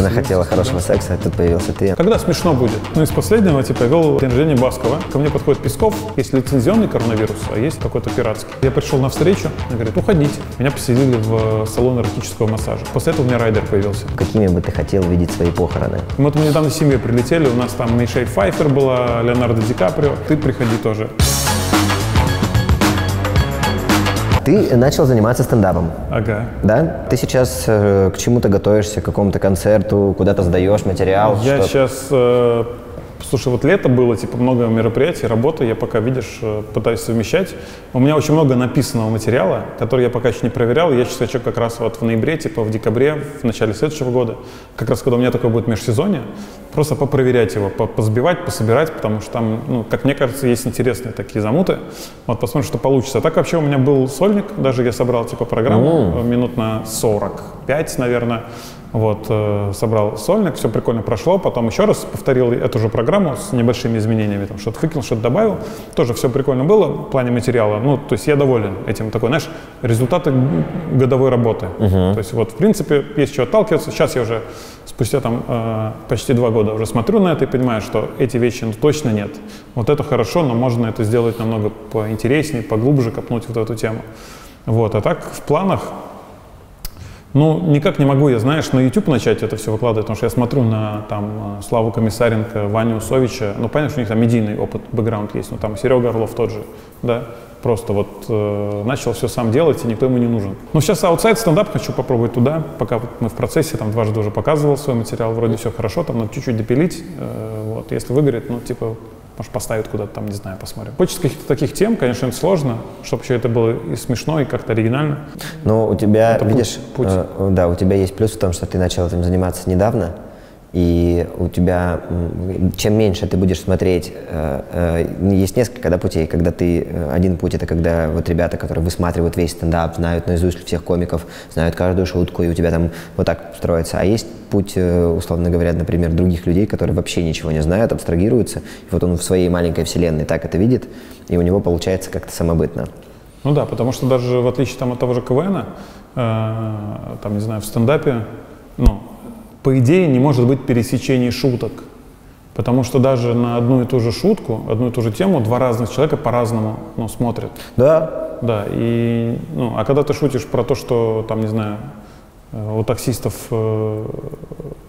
Она хотела хорошего секса, а тут появился ты. Когда смешно будет? Ну, из последнего, типа, я вел день рождения Баскова. Ко мне подходит Песков, есть лицензионный коронавирус, а есть какой-то пиратский. Я пришел на встречу, он говорит, уходите. Меня поселили в салон эротического массажа. После этого у меня райдер появился. Какими бы ты хотел видеть свои похороны? Вот мы недавно с семьей прилетели, у нас там Мишель Пфайфер была, Леонардо Ди Каприо. Ты приходи тоже. Ты начал заниматься стендапом, Ага. да? Ты сейчас э, к чему-то готовишься, к какому-то концерту, куда-то сдаешь материал? Я сейчас, э, слушай, вот лето было, типа, много мероприятий, работы, я пока, видишь, э, пытаюсь совмещать. У меня очень много написанного материала, который я пока еще не проверял. Я сейчас хочу как раз вот в ноябре, типа в декабре, в начале следующего года, как раз когда у меня такое будет межсезонье, просто попроверять его, по- позбивать, пособирать, потому что там, ну, как мне кажется, есть интересные такие замуты. Вот посмотрим, что получится. А так вообще у меня был сольник, даже я собрал, типа, программу э, минут на 45, наверное. Вот, э, собрал сольник, все прикольно прошло, потом еще раз повторил эту же программу с небольшими изменениями, там что-то выкинул, что-то добавил, тоже все прикольно было в плане материала, ну, то есть я доволен этим, такой, знаешь, результаты годовой работы. То есть вот, в принципе, есть чего отталкиваться, сейчас я уже спустя там э, почти два года уже смотрю на это и понимаю, что эти вещи ну, точно нет. Вот это хорошо, но можно это сделать намного поинтереснее, поглубже копнуть вот эту тему. Вот, а так в планах ну, никак не могу я, знаешь, на YouTube начать это все выкладывать, потому что я смотрю на там э, Славу Комиссаренко, Ваню Усовича, ну, понятно, что у них там медийный опыт, бэкграунд есть, ну, там Серега Орлов тот же, да, просто вот э, начал все сам делать, и никто ему не нужен. Ну, сейчас аутсайд стендап хочу попробовать туда, пока вот мы в процессе, там дважды уже показывал свой материал, вроде все хорошо, там надо чуть-чуть допилить, э, вот, если выгорит, ну, типа, может, поставят куда-то там, не знаю, посмотрим. Хочется каких-то таких тем, конечно, это сложно, чтобы еще это было и смешно, и как-то оригинально. Ну, у тебя, Это путь- видишь, путь. э, да, у тебя есть плюс в том, что ты начал этим заниматься недавно, и у тебя, чем меньше ты будешь смотреть, э, э, есть несколько да, путей, когда ты, э, один путь это когда вот ребята, которые высматривают весь стендап, знают наизусть всех комиков, знают каждую шутку, и у тебя там вот так строится, а есть путь, условно говоря, например, других людей, которые вообще ничего не знают, абстрагируются, и вот он в своей маленькой вселенной так это видит, и у него получается как-то самобытно. Ну да, потому что даже в отличие там, от того же КВН, э, там, не знаю, в стендапе, ну, по идее, не может быть пересечений шуток. Потому что даже на одну и ту же шутку, одну и ту же тему два разных человека по-разному ну, смотрят. Да, Да, и, ну, а когда ты шутишь про то, что, там, не знаю, э, у таксистов, э,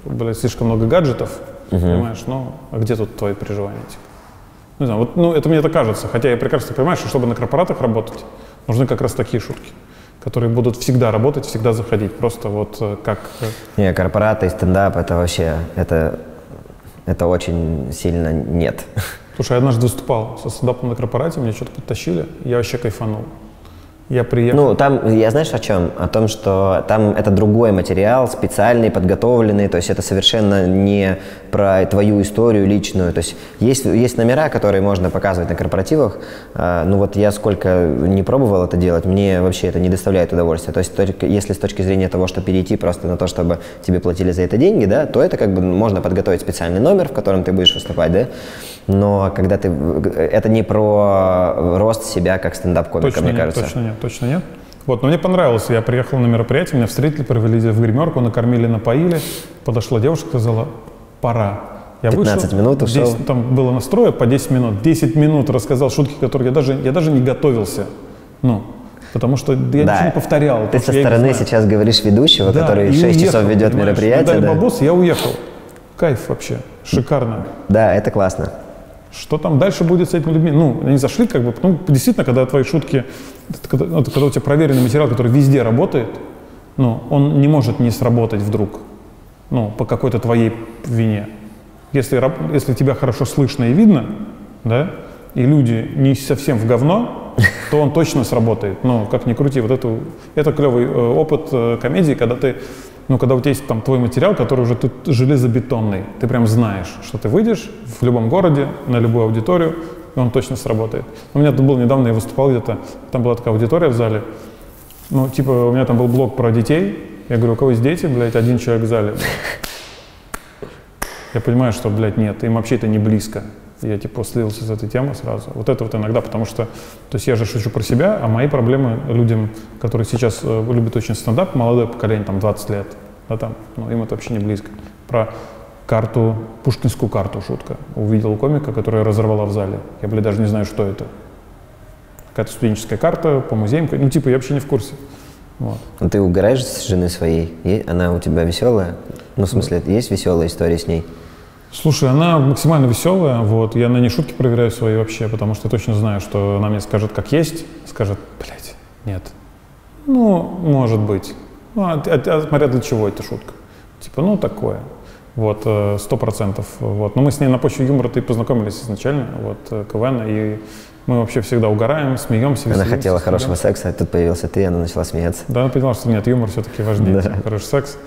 блядь, слишком много гаджетов, понимаешь, ну, а где тут твои переживания, типа? Не знаю, вот, ну, это мне так кажется, хотя я прекрасно понимаю, что чтобы на корпоратах работать, нужны как раз такие шутки, которые будут всегда работать, всегда заходить, просто вот э, как... э, Не, корпораты и стендап это вообще, это, это очень сильно нет. Слушай, я однажды выступал со стендапом на корпорате, меня что-то подтащили, я вообще кайфанул. Я приехал... Ну, там, я знаешь о чем? О том, что там это другой материал, специальный, подготовленный, то есть это совершенно не про твою историю личную. То есть есть, есть номера, которые можно показывать на корпоративах, а, ну вот я сколько не пробовал это делать, мне вообще это не доставляет удовольствия. То есть только если с точки зрения того, что перейти просто на то, чтобы тебе платили за это деньги, да, то это как бы можно подготовить специальный номер, в котором ты будешь выступать, да, но когда ты... Это не про рост себя как стендап-комика, Точно мне нет, кажется. точно нет, точно нет. Вот, но мне понравилось. Я приехал на мероприятие, меня встретили, провели в гримерку, накормили, напоили. Подошла девушка, сказала, пора. Я 15 вышел, минут ушел. 10 там было настроя по 10 минут. 10 минут рассказал шутки, которые я даже, я даже не готовился. Ну, потому что я ничего не повторял. Ты со стороны сейчас говоришь ведущего, Да, который и 6 уехал, часов ведет мероприятие. Мне дали Да. бабос, я уехал. Кайф вообще, шикарно. да, это классно. Что там дальше будет с этими людьми? Ну, они зашли как бы, ну, действительно, когда твои шутки, когда, когда у тебя проверенный материал, который везде работает, ну, он не может не сработать вдруг, ну, по какой-то твоей вине. Если, если тебя хорошо слышно и видно, да, и люди не совсем в говно, то он точно сработает. Ну, как ни крути, вот это, это клевый э, опыт э, комедии, когда ты, ну, когда у тебя есть там твой материал, который уже тут железобетонный, ты прям знаешь, что ты выйдешь в любом городе, на любую аудиторию, и он точно сработает. У меня тут был недавно, я выступал где-то, там была такая аудитория в зале, ну, типа, у меня там был блог про детей, я говорю, у кого есть дети, блядь, один человек в зале. Я понимаю, что, блядь, нет, им вообще это не близко. Я типа слился с этой темы сразу. Вот это вот иногда, потому что, то есть я же шучу про себя, а мои проблемы людям, которые сейчас э, любят очень стендап, молодое поколение, там 20 лет, да, там, ну, им это вообще не близко. Про карту, пушкинскую карту шутка. Увидел комика, которая разорвала в зале. Я, блядь, даже не знаю, что это. Какая-то студенческая карта по музеям. Ну, типа, я вообще не в курсе. Вот. Ну, ты угораешь с жены своей? Она у тебя веселая? Ну, в смысле, есть веселая история с ней? Слушай, она максимально веселая, вот, я на ней шутки проверяю свои вообще, потому что я точно знаю, что она мне скажет, как есть, скажет, блядь, нет. Ну, может быть. Ну, а, а- а смотря для чего эта шутка. Типа, ну, такое. Вот, э, сто процентов. Вот. Но мы с ней на почве юмора-то и познакомились изначально, вот, э, КВН, и мы вообще всегда угораем, смеемся, Она веселимся, хотела хорошего смеемся. секса, а тут появился ты, и она начала смеяться. Да, она поняла, что нет, юмор все-таки важнее, Да. чем хороший секс.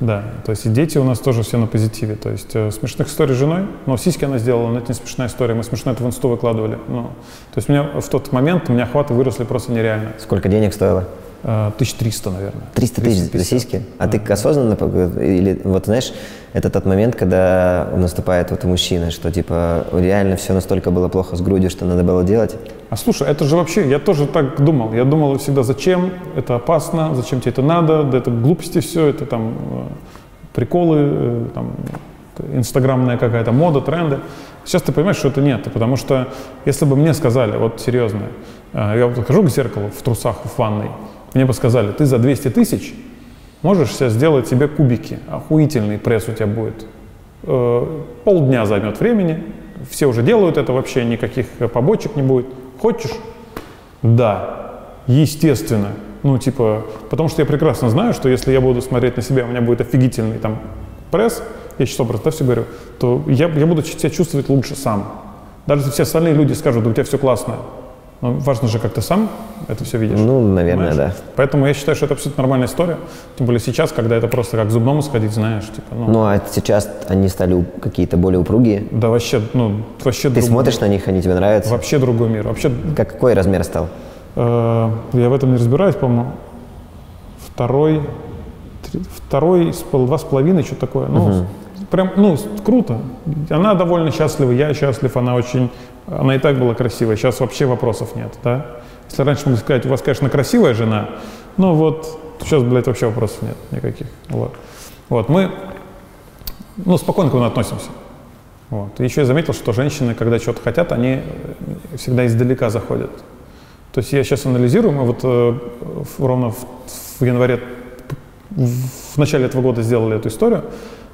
Да, то есть и дети у нас тоже все на позитиве. То есть э, смешных историй с женой, но сиськи она сделала, но это не смешная история, мы смешно это в инсту выкладывали. Ну, то есть у меня в тот момент, у меня охваты выросли просто нереально. Сколько денег стоило? Э, 1300, наверное. 300 тысяч 350. сиськи? А ты осознанно, или вот знаешь, это тот момент, когда наступает вот у мужчины, что типа реально все настолько было плохо с грудью, что надо было делать? А слушай, это же вообще, я тоже так думал. Я думал всегда, зачем, это опасно, зачем тебе это надо, да это глупости все, это там э, приколы, э, там, инстаграмная какая-то мода, тренды. Сейчас ты понимаешь, что это нет, потому что если бы мне сказали, вот серьезно, э, я вот хожу к зеркалу в трусах в ванной, мне бы сказали, ты за 200 тысяч можешь сейчас сделать себе кубики, охуительный пресс у тебя будет. Э, полдня займет времени, все уже делают это, вообще никаких побочек не будет. Хочешь? Да, естественно. Ну, типа, потому что я прекрасно знаю, что если я буду смотреть на себя, у меня будет офигительный там пресс, я сейчас образ, да, все говорю, то я, я буду себя чувствовать лучше сам. Даже если все остальные люди скажут, да у тебя все классно, но важно же, как ты сам это все видишь. Ну, наверное, Понимаешь? да. Поэтому я считаю, что это абсолютно нормальная история. Тем более сейчас, когда это просто как к зубному сходить, знаешь, типа, ну, Ну, а сейчас они стали какие-то более упругие. да вообще, ну, вообще Ты другой- смотришь на них, они тебе нравятся? Вообще другой мир. Вообще, Как, какой размер стал? э, я в этом не разбираюсь, по-моему, второй, три- второй, с пол- два с половиной, что такое. Ну, прям, ну, круто. Она довольно счастлива, я счастлив, она очень, она и так была красивая, сейчас вообще вопросов нет, да. Если раньше могли сказать, у вас, конечно, красивая жена, но вот сейчас, блядь, вообще вопросов нет никаких. Вот. Вот, мы, ну, спокойно к этому относимся. Вот. Еще я заметил, что женщины, когда что-то хотят, они э, всегда издалека заходят. То есть я сейчас анализирую, мы вот э, ровно в, в январе, в начале этого года сделали эту историю,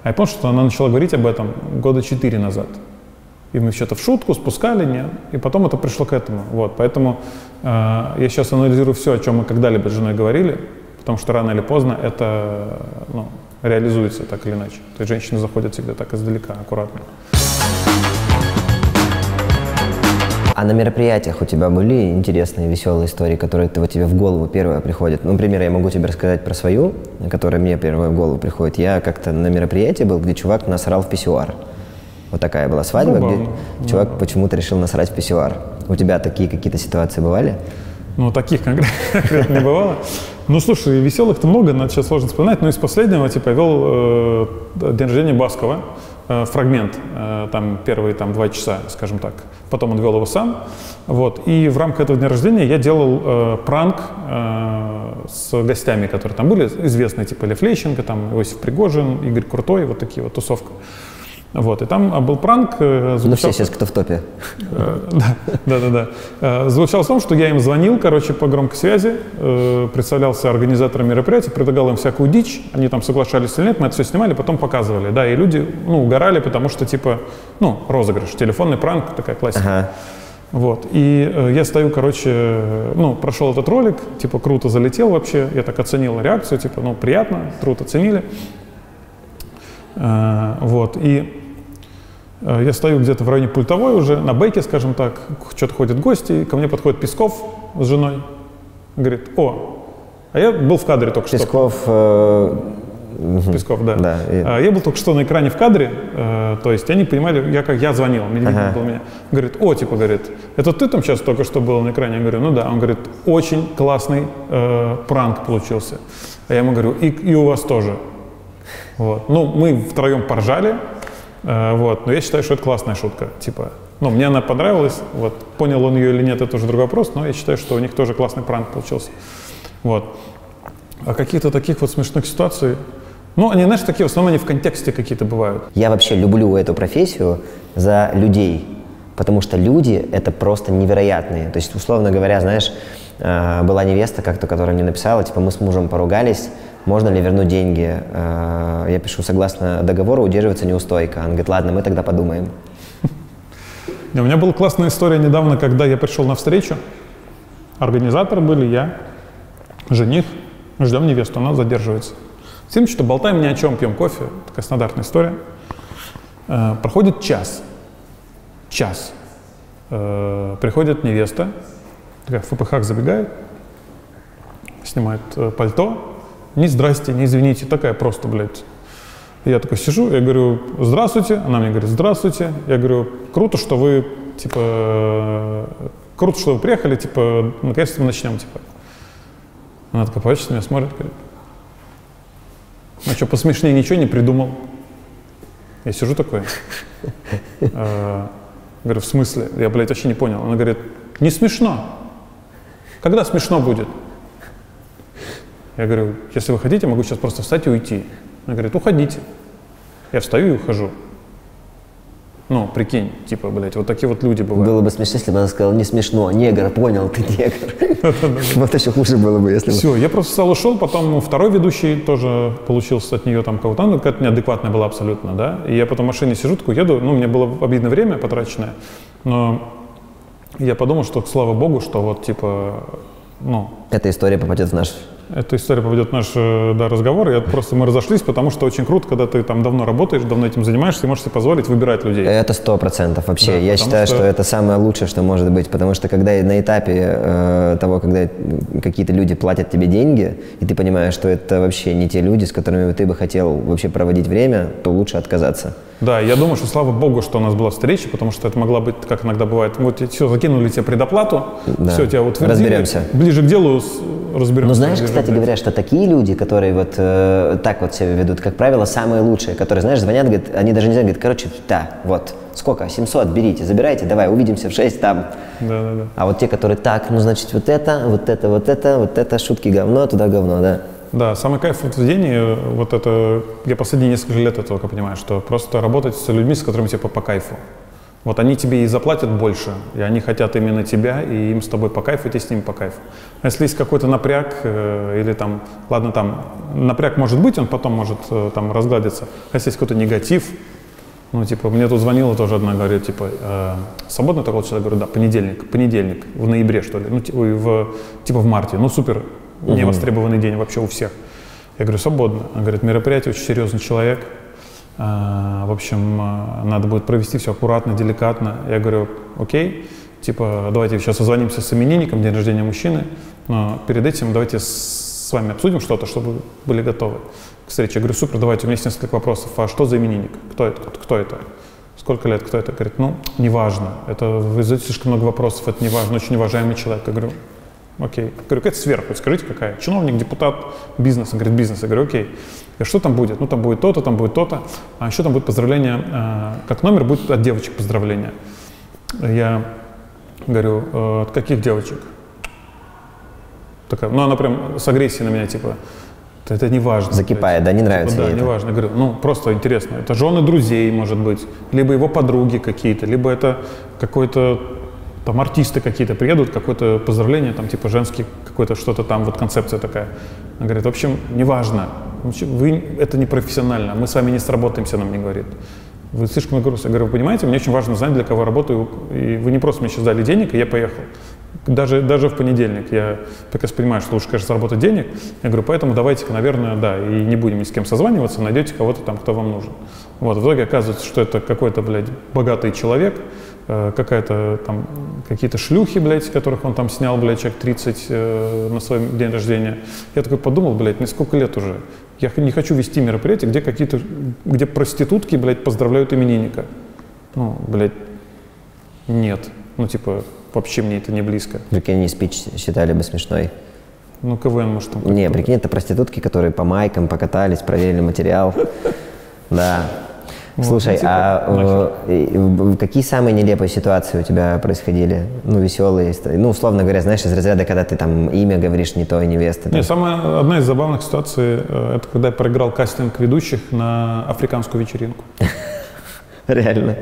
а я понял, что она начала говорить об этом года четыре назад. И мы что-то в шутку спускали, не, и потом это пришло к этому. Вот, поэтому э, я сейчас анализирую все, о чем мы когда-либо с женой говорили, потому что рано или поздно это ну, реализуется так или иначе. То есть женщины заходят всегда так издалека, аккуратно. А на мероприятиях у тебя были интересные, веселые истории, которые вот тебе в голову первое приходят? Ну, например, я могу тебе рассказать про свою, которая мне первая в голову приходит. Я как-то на мероприятии был, где чувак насрал в писсуар. Вот такая была свадьба, Забавно, где чувак почему-то решил насрать в писсуар. У тебя такие какие-то ситуации бывали? Ну, таких конкрет- конкретно не бывало. Ну, слушай, веселых-то много, надо сейчас сложно вспоминать. Но из последнего, типа, вел э, день рождения Баскова, э, фрагмент, э, там, первые там, два часа, скажем так. Потом он вел его сам. Вот. И в рамках этого дня рождения я делал э, пранк э, с гостями, которые там были, известные, типа Лев Лещенко, там, Иосиф Пригожин, Игорь Крутой, вот такие вот тусовка. Вот, и там а, был пранк. э, Ну, все сейчас кто в топе. Э, Да, да, да, да. Звучало в том, что я им звонил, короче, по громкой связи, э, представлялся организатором мероприятия, предлагал им всякую дичь, они там соглашались или нет, мы это все снимали, потом показывали, да, и люди, ну, угорали, потому что, типа, ну, розыгрыш, телефонный пранк, такая классика. Ага. Вот, и э, я стою, короче, ну, прошел этот ролик, типа, круто залетел вообще, я так оценил реакцию, типа, ну, приятно, круто оценили. Э, Вот, и я стою где-то в районе пультовой уже, на бейке, скажем так, что-то ходят гости, ко мне подходит Песков с женой, говорит, о, а я был в кадре только что. Песков, э. Песков, да. Да, и- А, Я был только что на экране в кадре, э, то есть они понимали, я как я звонил, мне Ага. было меня. Говорит, о, типа, говорит, это ты там сейчас только что был на экране? Я говорю, ну да. Он говорит, очень классный э, пранк получился. А я ему говорю, и, и у вас тоже. Вот. Ну, мы втроем поржали, э, вот, но я считаю, что это классная шутка. Типа, ну, мне она понравилась, вот, понял он ее или нет, это уже другой вопрос, но я считаю, что у них тоже классный пранк получился. Вот. А каких-то таких вот смешных ситуаций, Ну, они, знаешь, такие в основном они в контексте какие-то бывают. Я вообще люблю эту профессию за людей, потому что люди — это просто невероятные. То есть, условно говоря, знаешь, э, была невеста как-то, которая мне написала, типа, мы с мужем поругались, можно ли вернуть деньги? Э, Я пишу, согласно договору, удерживается неустойка. Он говорит, ладно, мы тогда подумаем. У меня была классная история недавно, когда я пришел на встречу. Организаторы были я, жених, ждем невесту, она задерживается. Всем что болтаем ни о чем, пьем кофе, такая стандартная история. Э, Проходит час, час. Э, Приходит невеста, такая в ФПХ забегает, снимает пальто, ни здрасте, ни извините, такая просто, блядь. Я такой сижу, я говорю, здравствуйте, она мне говорит, здравствуйте. Я говорю, круто, что вы, типа, круто, что вы приехали, типа, наконец-то мы начнем, типа. Она такая поворачивается, меня смотрит, говорит, а что, посмешнее ничего не придумал? Я сижу такой, э, говорю, в смысле? Я, блядь, вообще не понял. Она говорит, не смешно. Когда смешно будет? Я говорю, если вы хотите, могу сейчас просто встать и уйти. Она говорит, уходите. Я встаю и ухожу. Ну, прикинь, типа, блядь, вот такие вот люди бывают. Было бы смешно, если бы она сказала, не смешно, негр, понял, ты негр. Вот еще хуже было бы, если бы... Все, я просто встал, ушел, потом второй ведущий тоже получился от нее там кого-то, ну, какая-то неадекватная была абсолютно, да, и я потом в машине сижу, такой еду, ну, мне было обидно время потраченное, но я подумал, что слава богу, что вот, типа, ну, Эта история попадет в наш... эта история попадет в наш э, да, разговор, и просто мы разошлись, потому что очень круто, когда ты там давно работаешь, давно этим занимаешься, и можешь себе позволить выбирать людей. Это сто процентов вообще. Да, Я считаю, что... что- это самое лучшее, что может быть, потому что когда на этапе э, того, когда какие-то люди платят тебе деньги, и ты понимаешь, что это вообще не те люди, с которыми ты бы хотел вообще проводить время, то лучше отказаться. Да, я думаю, что слава богу, что у нас была встреча, потому что это могла быть, как иногда бывает, вот все, закинули тебе предоплату, Да. все, тебя утвердили. Разберемся. Ближе к делу разберемся. Ну, знаешь, ближе, кстати блядь. говоря, что такие люди, которые вот э, так вот себя ведут, как правило, самые лучшие, которые, знаешь, звонят, говорят, они даже не знают, говорят, короче, да, вот, сколько, 700, берите, забирайте, давай, увидимся в 6 там. Да, да, да. А вот те, которые так, ну, значит, вот это, вот это, вот это, вот это, шутки говно, туда говно, да. Да, самый кайф в ведении, вот это, я последние несколько лет это только понимаю, что просто работать с людьми, с которыми тебе по, по кайфу. Вот они тебе и заплатят больше, и они хотят именно тебя, и им с тобой по кайфу, и тебе с ними по кайфу. А если есть какой-то напряг, э, или там, ладно, там, напряг может быть, он потом может э, там разгладиться. А если есть какой-то негатив, ну, типа, мне тут звонила тоже одна, говорит, типа, э, свободно такой человек? Говорю, да, понедельник, понедельник, в ноябре, что ли, ну, ти- ой, в, типа в марте, ну, супер, невостребованный день вообще у всех. Я говорю, свободно. Она говорит, мероприятие очень серьезный человек, в общем, а, надо будет провести все аккуратно, деликатно. Я говорю, окей, типа, давайте сейчас созвонимся с именинником, день рождения мужчины, но перед этим давайте с вами обсудим что-то, чтобы были готовы к встрече. Я говорю, супер, давайте, у меня есть несколько вопросов. А что за именинник? Кто это? Кто это? Сколько лет? Кто это? Говорит, ну, неважно. Это вы задаете слишком много вопросов, это неважно, очень уважаемый человек. Я говорю, окей. Я говорю, какая? Хоть скажите, какая? Чиновник, депутат, бизнес. Он говорит, бизнес. Я говорю, окей. Говорю, что там будет? Ну, там будет то-то, там будет то-то. А еще там будет поздравление, э, как номер будет от девочек поздравления. Я говорю, «Э, от каких девочек? Такая, ну, она прям с агрессией на меня, типа, «Да это не важно. Закипает, да, не нравится да, ей не это. важно. Я говорю, ну, просто интересно. Это жены друзей, может быть, либо его подруги какие-то, либо это какой-то там артисты какие-то приедут, какое-то поздравление, там типа женский какой-то что-то там, вот концепция такая. Она говорит, в общем, неважно, вы, это не профессионально, мы с вами не сработаемся, она мне говорит. Вы слишком грустно. Я говорю, вы понимаете, мне очень важно знать, для кого работаю, и вы не просто мне сейчас дали денег, и я поехал. Даже, даже в понедельник я прекрасно понимаю, что лучше, конечно, заработать денег. Я говорю, поэтому давайте-ка, наверное, да, и не будем ни с кем созваниваться, найдете кого-то там, кто вам нужен. Вот, в итоге оказывается, что это какой-то, блядь, богатый человек, э, какая-то там, какие-то шлюхи, блядь, которых он там снял, блядь, человек 30 э, на свой день рождения. Я такой подумал, блядь, мне сколько лет уже? Я не хочу вести мероприятие, где какие-то, где проститутки, блядь, поздравляют именинника. Ну, блядь, нет. Ну, типа, вообще мне это не близко. Прикинь, они спич считали бы смешной. Ну, КВН, может, там... Не, прикинь, это проститутки, которые по майкам покатались, проверили материал. Да. Вот, Слушай, ну, типа, а э, какие самые нелепые ситуации у тебя происходили? Ну, веселые, ну, условно говоря, знаешь, из разряда, когда ты там имя говоришь не той невесты. там. Не, самая, одна из забавных ситуаций, э, это когда я проиграл кастинг ведущих на африканскую вечеринку. Реально.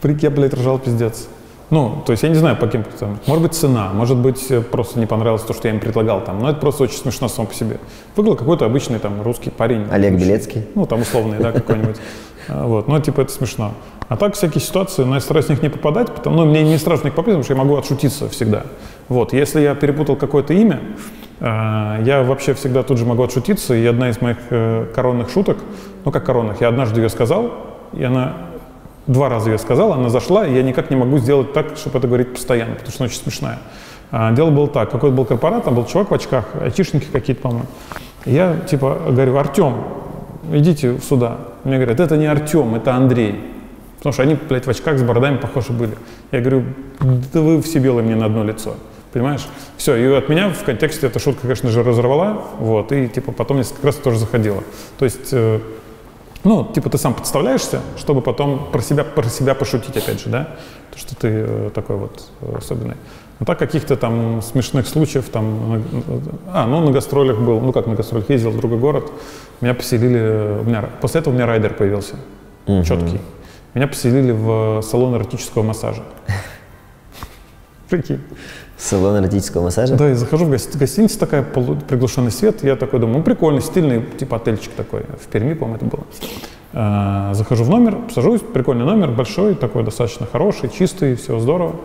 Прикинь, я, блядь, ржал пиздец. Ну, то есть я не знаю, по каким там, может быть цена, может быть просто не понравилось то, что я им предлагал там, но это просто очень смешно само по себе. Выиграл какой-то обычный там русский парень. Олег Обычный. Белецкий? Ну, там условный, да, какой-нибудь. А, Вот, ну, типа, это смешно. А так, всякие ситуации, но я стараюсь в них не попадать, потому, ну, мне не страшно в них попасть, потому что я могу отшутиться всегда. Вот, если я перепутал какое-то имя, э, я вообще всегда тут же могу отшутиться, и одна из моих э, коронных шуток, ну, как коронных, я однажды ее сказал, и она два раза ее сказала, она зашла, и я никак не могу сделать так, чтобы это говорить постоянно, потому что она очень смешная. А, дело было так, какой-то был корпорат, там был чувак в очках, айтишники какие-то, по-моему. Я типа говорю, Артем, идите сюда. Мне говорят, это не Артем, это Андрей. Потому что они, блядь, в очках с бородами похожи были. Я говорю, да вы все белые мне на одно лицо. Понимаешь? Все, и от меня в контексте эта шутка, конечно же, разорвала, вот, и типа потом несколько раз тоже заходила. То есть э, ну, типа ты сам подставляешься, чтобы потом про себя, про себя пошутить, опять же, да? То, что ты э, такой вот э, особенный. Ну так каких-то там смешных случаев, там, а, ну на гастролях был, ну как на гастролях, ездил в другой город, меня поселили, э, у меня, после этого у меня райдер появился, четкий. Меня поселили в салон эротического массажа. Прикинь. Салон эротического массажа? Да, я захожу в гости- гостиница такая, полу- приглушенный свет, я такой думаю, ну прикольный, стильный, типа отельчик такой, в Перми, по-моему, это было. А, захожу в номер, сажусь, прикольный номер, большой, такой достаточно хороший, чистый, все здорово,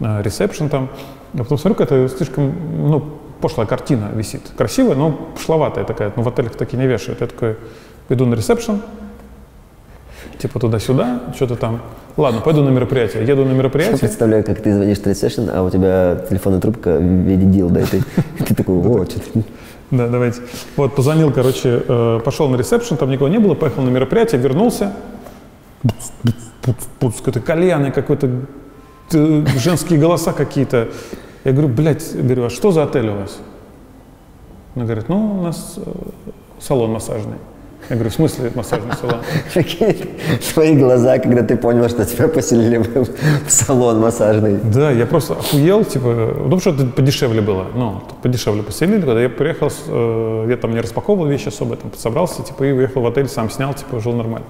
А, ресепшн там. А потом смотрю, какая-то слишком, ну, пошлая картина висит. Красивая, но пошловатая такая, ну в отелях такие не вешают. Я такой иду на ресепшн, типа туда-сюда, что-то там. Ладно, пойду на мероприятие. Еду на мероприятие. представляю, как ты звонишь в ресепшн, а у тебя телефонная трубка в виде дилда, и ты, ты такой, о, что-то... Да, давайте. Вот, позвонил, короче, э, пошел на ресепшн, там никого не было, поехал на мероприятие, вернулся. Какой-то кальян, какой-то э, женские голоса какие-то. Я говорю, блядь, говорю, а что за отель у вас? Она говорит, ну, у нас э, салон массажный. Я говорю, в смысле массажный салон? Прикинь, твои глаза, когда ты понял, что тебя поселили в, салон массажный. Да, я просто охуел, типа, ну, что это подешевле было, ну, подешевле поселили, когда я приехал, э, я там не распаковывал вещи особо, там собрался, типа, и уехал в отель, сам снял, типа, жил нормально.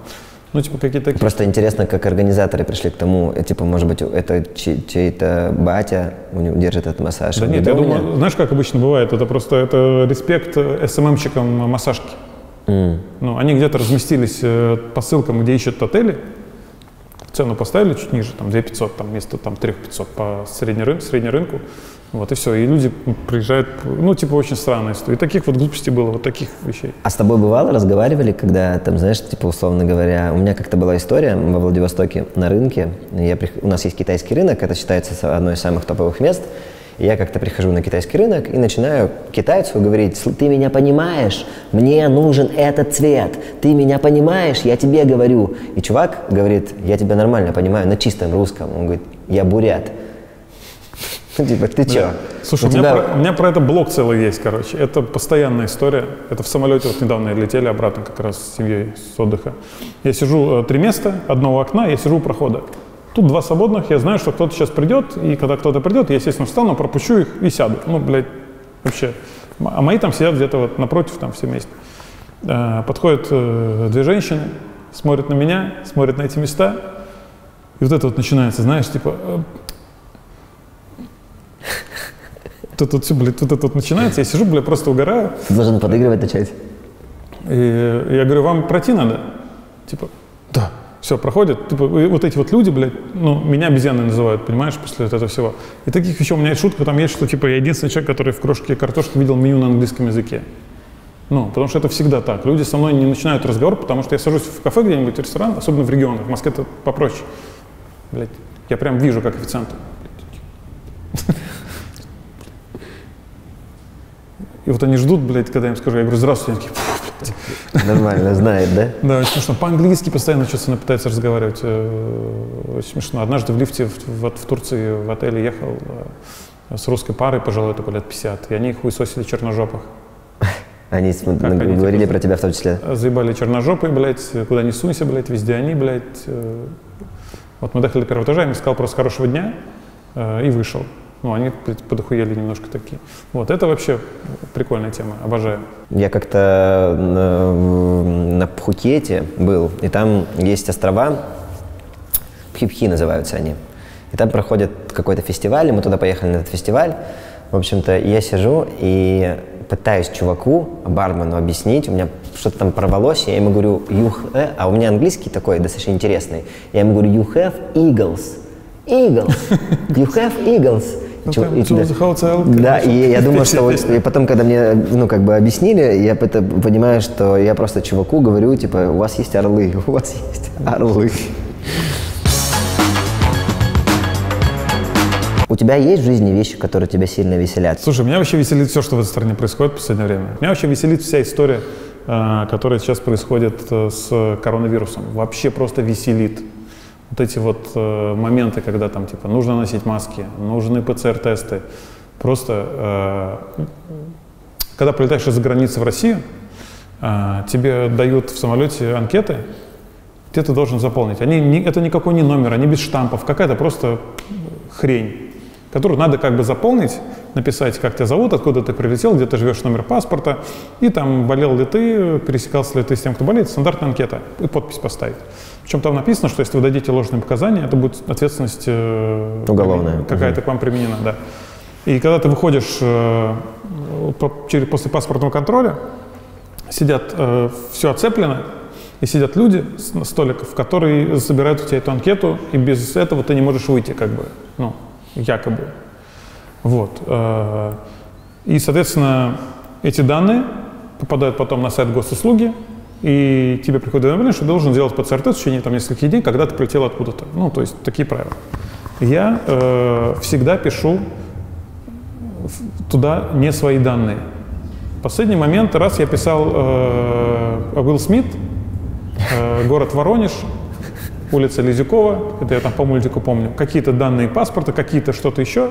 Ну, типа, какие-то. Просто интересно, как организаторы пришли к тому, э, типа, может быть, это чей- чей-то батя у него держит этот массаж. Да нет, я думаю, знаешь, как обычно бывает, это просто это респект э, СММщикам массажки. М. Ну, они где-то разместились э, по ссылкам, где ищут отели, цену поставили чуть ниже, там 2 500, там вместо там 3 500 по среднерынку, среднерынку, вот и все, и люди приезжают, ну, типа, очень странная история. И таких вот глупостей было, вот таких вещей. А с тобой бывало, разговаривали, когда, там, знаешь, типа, условно говоря, у меня как-то была история во Владивостоке на рынке. Я, у нас есть китайский рынок, это считается одной из самых топовых мест. Я как-то прихожу на китайский рынок и начинаю китайцу говорить, «Сл- ты меня понимаешь, мне нужен этот цвет, ты меня понимаешь, я тебе говорю. И чувак говорит, я тебя нормально понимаю, на чистом русском. Он говорит, я бурят. Ну, типа, ты чё? Слушай, у, меня про, у меня про это блог целый есть, короче. Это постоянная история. Это в самолете вот недавно летели обратно как раз с семьей с отдыха. Я сижу, э, три места, одно у окна, я сижу у прохода. Тут два свободных, я знаю, что кто-то сейчас придет, и когда кто-то придет, я, естественно, встану, пропущу их и сяду. Ну, блядь, вообще. А мои там сидят где-то вот напротив, там все вместе. Э, Подходят э, две женщины, смотрят на меня, смотрят на эти места, и вот это вот начинается, знаешь, типа, э, тут, тут все, блядь, тут это вот начинается, я сижу, блядь, просто угораю, Ты должен подыгрывать начать. и я говорю, вам пройти надо? Типа, да. Все, проходит. Типа, вот эти вот люди, блядь, ну, меня обезьяны называют, понимаешь, после этого всего. И таких еще у меня есть шутка, там есть, что, типа, я единственный человек, который в крошке картошки видел меню на английском языке. Ну, потому что это всегда так. Люди со мной не начинают разговор, потому что я сажусь в кафе где-нибудь, в ресторан, особенно в регионах. В Москве это попроще. Блядь, я прям вижу, как официанты. И вот они ждут, блядь, когда я им скажу, я говорю, здравствуйте, они такие. Нормально, знает, да? Да, очень смешно. По-английски постоянно что-то со мной пытаются разговаривать. Э, Очень смешно. Однажды в лифте в, в Турции в отеле ехал э, с русской парой, пожалуй, такой лет 50, и они хуесосили черножопых. Они Как они, говорили типа, про тебя в том числе. Заебали черножопые, блядь, куда ни сунься, блядь, везде они, блядь. э. Вот мы доехали до первого этажа, я им сказал просто хорошего дня э, и вышел. Ну, они подохуели немножко такие. Вот, это вообще прикольная тема, обожаю. Я как-то на, на Пхукете был, и там есть острова, Пхипхи называются они. И там проходит какой-то фестиваль, и мы туда поехали на этот фестиваль. В общем-то, я сижу и пытаюсь чуваку, бармену объяснить, у меня что-то там порвалось, я ему говорю, you ha-" а у меня английский такой достаточно интересный. Я ему говорю, you have eagles. Eagles. You have eagles. Ну, Да, конечно. и я думал, что вот, и потом, когда мне, ну, как бы объяснили, я это понимаю, что я просто чуваку говорю, типа, у вас есть орлы, у вас есть орлы. У тебя есть в жизни вещи, которые тебя сильно веселят? Слушай, меня вообще веселит все, что в этой стране происходит в последнее время. Меня вообще веселит вся история, э, которая сейчас происходит э, с коронавирусом. Вообще просто веселит. Вот эти вот э, моменты, когда там типа нужно носить маски, нужны ПЦР-тесты. Просто э, когда прилетаешь из-за границы в Россию, э, тебе дают в самолете анкеты, где ты должен заполнить. Они не- это никакой не номер, они без штампов, какая-то просто хрень, которую надо как бы заполнить, написать, как тебя зовут, откуда ты прилетел, где ты живешь, номер паспорта, и там болел ли ты, пересекался ли ты с тем, кто болеет, стандартная анкета, и подпись поставить. Причем там написано, что если вы дадите ложные показания, это будет ответственность э, Уголовная. какая-то к вам применена, да. И когда ты выходишь э, через, после паспортного контроля, сидят, все оцеплено, и сидят люди с столиков, которые забирают у тебя эту анкету, и без этого ты не можешь выйти, как бы, ну, якобы. Вот. э, И, соответственно, эти данные попадают потом на сайт госуслуги, и тебе приходит уведомление, что ты должен сделать ПЦР-тест в течение там, нескольких дней, когда ты прилетел откуда-то. Ну, то есть такие правила. Я э, всегда пишу туда не свои данные. Последний момент, раз я писал э, Уилл Смит, э, город Воронеж, улица Лизюкова, это я там по мультику помню, какие-то данные паспорта, какие-то что-то еще.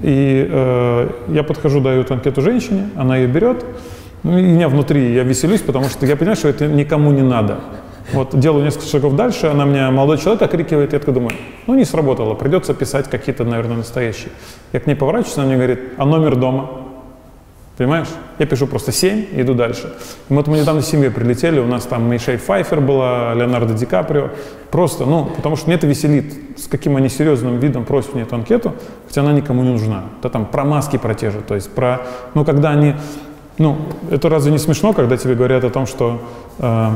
И э, я подхожу, даю эту анкету женщине, она ее берет, ну, и меня внутри, я веселюсь, потому что я понимаю, что это никому не надо. Вот делаю несколько шагов дальше, она меня, молодой человек, окрикивает, я такой думаю, ну не сработало, придется писать какие-то, наверное, настоящие. Я к ней поворачиваюсь, она мне говорит, а номер дома? Понимаешь? Я пишу просто 7 и иду дальше. И вот мы недавно с семьей прилетели, у нас там Мишель Пфайфер была, Леонардо Ди Каприо. Просто, ну, потому что мне это веселит, с каким они серьезным видом просят мне эту анкету, хотя она никому не нужна. Это там про маски про те же, то есть про, ну, когда они, ну, это разве не смешно, когда тебе говорят о том, что э,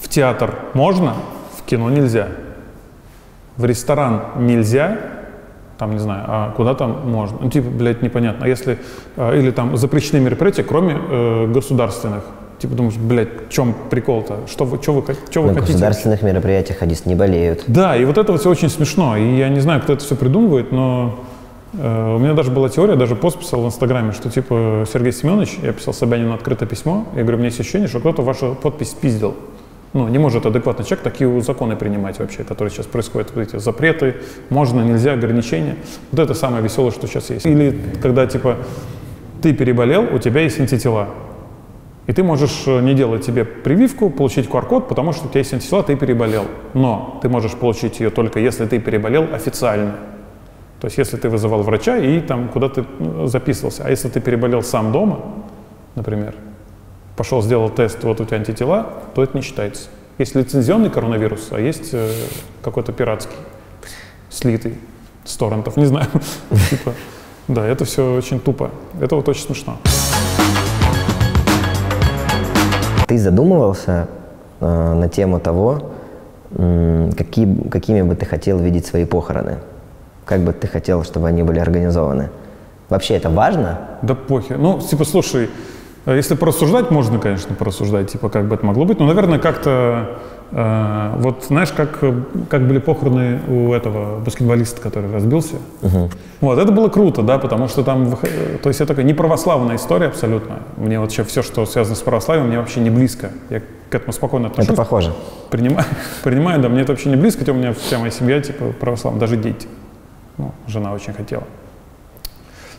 в театр можно, в кино нельзя, в ресторан нельзя, там, не знаю, а куда там можно? Ну, типа, блядь, непонятно. А если, э, или там запрещены мероприятия, кроме э, государственных. Типа, думаешь, блядь, в чем прикол-то? Что вы, что вы, что вы На хотите? государственных мероприятиях хадис не болеют. Да, и вот это вот все очень смешно. И я не знаю, кто это все придумывает, но э, у меня даже была теория, даже пост писал в Инстаграме, что типа Сергей Семенович, я писал Собянину открытое письмо, я говорю, у меня есть ощущение, что кто-то вашу подпись спиздил. Ну, не может адекватный человек такие законы принимать вообще, которые сейчас происходят, вот эти запреты, можно, нельзя, ограничения. Вот это самое веселое, что сейчас есть. Или когда, типа, ты переболел, у тебя есть антитела. И ты можешь э, не делать тебе прививку, получить QR-код, потому что у тебя есть антитела, ты переболел. Но ты можешь получить ее только если ты переболел официально. То есть если ты вызывал врача и там куда ты э, записывался. А если ты переболел сам дома, например, пошел сделал тест, вот у тебя антитела, то это не считается. Есть лицензионный коронавирус, а есть э, какой-то пиратский, слитый с торрентов, не знаю. Типа, да, это все очень тупо. Это вот очень смешно. Ты задумывался э, на тему того, м, какие, какими бы ты хотел видеть свои похороны? Как бы ты хотел, чтобы они были организованы? Вообще это важно? Да похер. Ну, типа, слушай, э, если порассуждать, можно, конечно, порассуждать, типа, как бы это могло быть, но, наверное, как-то, э, вот знаешь, как, э, как были похороны у этого баскетболиста, который разбился? Вот, это было круто, да, потому что там, э, то есть это такая неправославная история абсолютно. Мне вообще все, что связано с православием, мне вообще не близко. Я к этому спокойно отношусь. Это похоже. Принимаю, принимаю, да, мне это вообще не близко, хотя у меня вся моя семья, типа, православная, даже дети. Ну, жена очень хотела.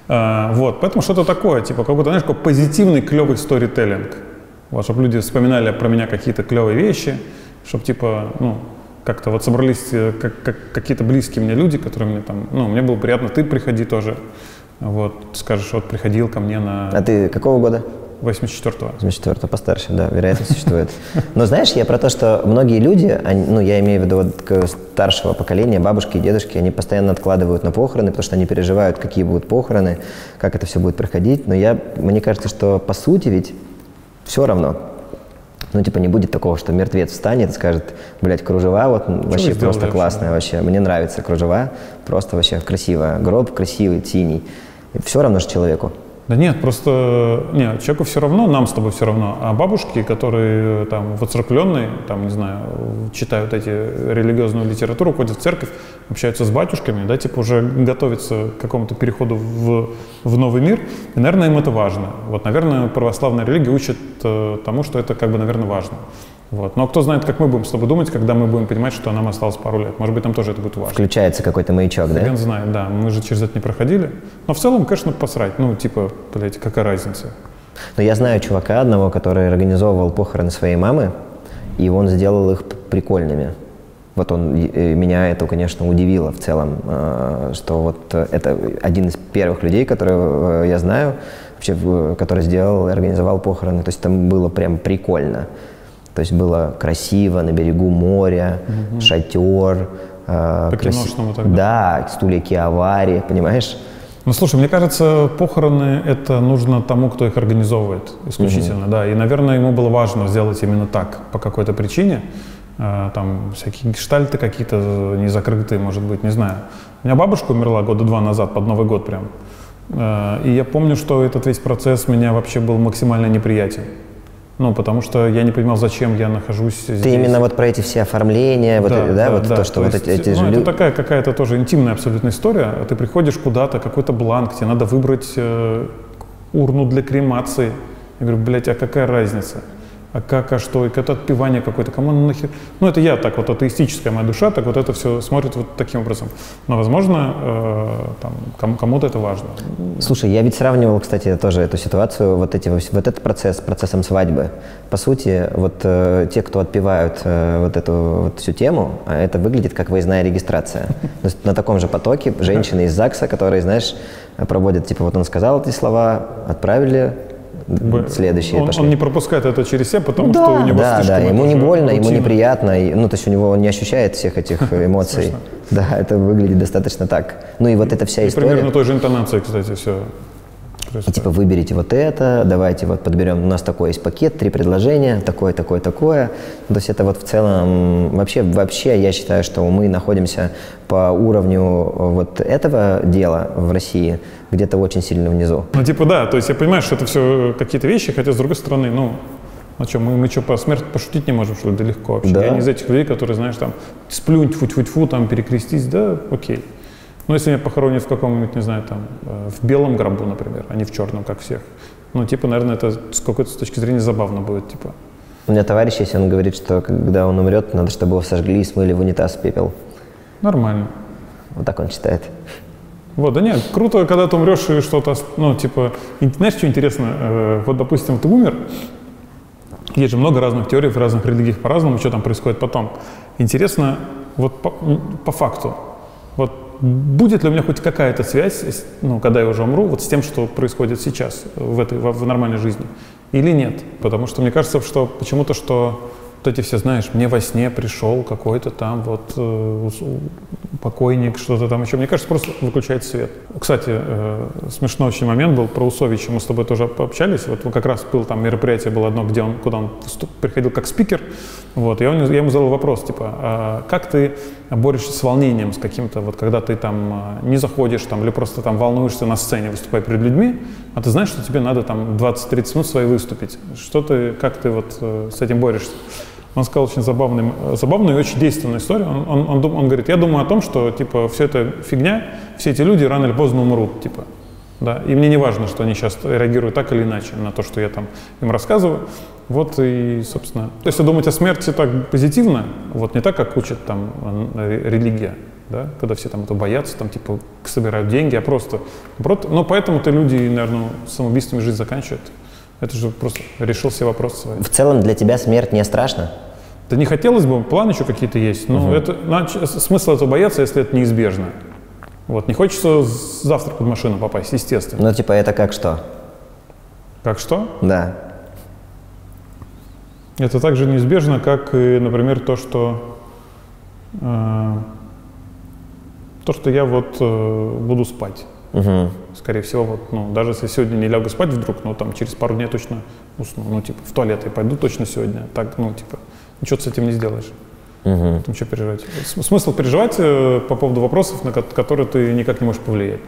А, вот, поэтому что-то такое, типа какой-то, знаешь, какой позитивный, клевый сторителлинг. Вот, чтобы люди вспоминали про меня какие-то клевые вещи, чтобы, типа, ну, как-то вот собрались э, как, как, какие-то близкие мне люди, которые мне там, ну, мне было приятно, ты приходи тоже, вот, скажешь, вот приходил ко мне на... А ты какого года? 84-го. 84-го, постарше, да, вероятно, существует. Но знаешь, я про то, что многие люди, они, ну, я имею в виду вот старшего поколения, бабушки и дедушки, они постоянно откладывают на похороны, потому что они переживают, какие будут похороны, как это все будет проходить. Но я, мне кажется, что по сути ведь все равно. Ну, типа, не будет такого, что мертвец встанет и скажет, блядь, кружева, вот Что вообще просто классная, вообще, мне нравится кружева, просто вообще красиво. Гроб красивый, синий. Все равно же человеку. Да нет, просто нет, человеку все равно, нам с тобой все равно. А бабушки, которые там воцерквленные, там, не знаю, читают эти религиозную литературу, ходят в церковь, общаются с батюшками, да, типа уже готовятся к какому-то переходу в, в новый мир, и, наверное, им это важно. Вот, наверное, православная религия учит э, тому, что это, как бы, наверное, важно. Вот. Но кто знает, как мы будем с тобой думать, когда мы будем понимать, что нам осталось пару лет. Может быть, там тоже это будет важно. Включается какой-то маячок, да? Я знаю, да. Мы же через это не проходили. Но в целом, конечно, посрать. Ну, типа, блядь, какая разница? Но я знаю чувака одного, который организовывал похороны своей мамы, и он сделал их прикольными. Вот он, меня это, конечно, удивило в целом, э, что вот это один из первых людей, которые э, я знаю, вообще, который сделал и организовал похороны. То есть там было прям прикольно. То есть было красиво, на берегу моря, угу. шатер. Э, краси... тогда. Да, стулья Киавари, понимаешь? Ну, слушай, мне кажется, похороны это нужно тому, кто их организовывает исключительно, mm да. И, наверное, ему было важно сделать именно так по какой-то причине. Э, там всякие гештальты какие-то не закрытые, может быть, не знаю. У меня бабушка умерла года два назад, под Новый год прям. Э, и я помню, что этот весь процесс меня вообще был максимально неприятен. Ну, потому что я не понимал, зачем я нахожусь здесь. Ты именно вот про эти все оформления, вот, да, да, да, вот да, то, что то вот есть, эти, эти ну, же Это такая какая-то тоже интимная абсолютно история. Ты приходишь куда-то, какой-то бланк, тебе надо выбрать э, урну для кремации. Я говорю, блядь, а какая разница? А как, а что, и это отпевание какое-то, кому нахер... Ну, это я так, вот атеистическая моя душа, так вот это все смотрит вот таким образом. Но, возможно, э, там, кому-то это важно. Слушай, я ведь сравнивал, кстати, тоже эту ситуацию, вот, эти, вот этот процесс с процессом свадьбы. По сути, вот э, те, кто отпевают э, вот эту вот всю тему, а это выглядит как выездная регистрация. То есть на таком же потоке женщины из ЗАГСа, которые, знаешь, проводят, типа, вот он сказал эти слова, отправили, следующие он. Он не пропускает это через себя, потому да, что у него Да, да, ему не больно, рутина. ему неприятно, и, ну, то есть у него он не ощущает всех этих эмоций. Да, это выглядит достаточно так. Ну и вот эта вся история. Примерно той же интонацией, кстати, все. И типа выберите вот это, давайте вот подберем, у нас такой есть пакет, три предложения, такое, такое, такое. То есть это вот в целом, вообще, вообще я считаю, что мы находимся по уровню вот этого дела в России где-то очень сильно внизу. Ну типа да, то есть я понимаю, что это все какие-то вещи, хотя с другой стороны, ну, ну что, мы, мы что, по смерти пошутить не можем, что ли, далеко вообще? Да. Я не из этих людей, которые, знаешь, там, сплюнь, тьфу-тьфу-тьфу, там, перекрестись, да, окей. Ну, если меня похоронят в каком-нибудь, не знаю, там, э, в белом гробу, например, а не в черном, как всех. Ну, типа, наверное, это с какой-то с точки зрения забавно будет, типа. У меня товарищ есть, он говорит, что когда он умрет, надо, чтобы его сожгли и смыли в унитаз пепел. Нормально. Вот так он считает. Вот, да нет, круто, когда ты умрешь и что-то, ну, типа, знаешь, что интересно? Э, вот, допустим, ты умер, есть же много разных теорий в разных религиях по-разному, что там происходит потом. Интересно, вот по, по факту, вот будет ли у меня хоть какая-то связь, ну, когда я уже умру, вот с тем, что происходит сейчас в этой в, в нормальной жизни, или нет? Потому что мне кажется, что почему-то, что вот эти все, знаешь, мне во сне пришел какой-то там вот э, покойник, что-то там еще. Мне кажется, просто выключает свет. Кстати, э, смешной очень момент был про Усовича, мы с тобой тоже пообщались. Вот как раз был там мероприятие было одно, где он, куда он приходил как спикер. Вот, я, я ему задал вопрос, типа, а как ты борешься с волнением, с каким-то, вот когда ты там э, не заходишь там или просто там волнуешься на сцене, выступая перед людьми, а ты знаешь, что тебе надо там 20-30 минут свои выступить. Что ты, как ты вот э, с этим борешься? Он сказал очень забавный, забавную и очень действенную историю. Он, он, он, он говорит, я думаю о том, что типа все это фигня, все эти люди рано или поздно умрут, типа. Да, и мне не важно, что они сейчас реагируют так или иначе на то, что я там им рассказываю. Вот и, собственно, то есть думать о смерти так позитивно, вот не так, как учит там религия, да, когда все там это боятся, там типа собирают деньги, а просто, наоборот, ну поэтому-то люди, наверное, самоубийствами жизнь заканчивают. Это же просто решил все вопросы свои. В целом для тебя смерть не страшна? Да не хотелось бы, планы еще какие-то есть, но Мгм. это, нач- смысл этого бояться, если это неизбежно. Вот, не хочется завтра под машину попасть, естественно. Ну, типа, это как что? Как что? Да. Это также неизбежно, как и, например, то, что э, то, что я вот э, буду спать. Мгм. Скорее всего, вот, ну, даже если сегодня не лягу спать вдруг, ну, там, через пару дней точно усну. Ну, типа, в туалет я пойду точно сегодня. Так, ну, типа, ничего ты с этим не сделаешь. Мгм. Там что переживать? Смысл переживать э, по поводу вопросов, на ко- которые ты никак не можешь повлиять.